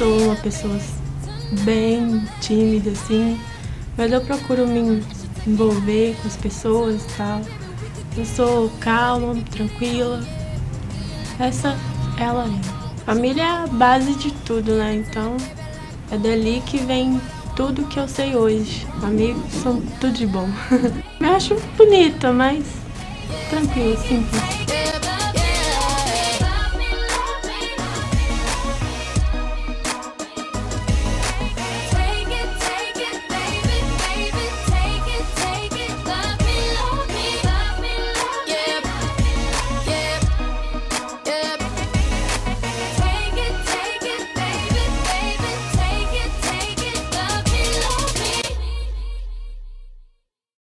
Sou uma pessoa bem tímida, assim, mas eu procuro me envolver com as pessoas e tal. Eu sou calma, tranquila. Essa é a Família é a base de tudo, né? Então é dali que vem tudo que eu sei hoje. Amigos são tudo de bom. Me acho bonita, mas tranquila, simples.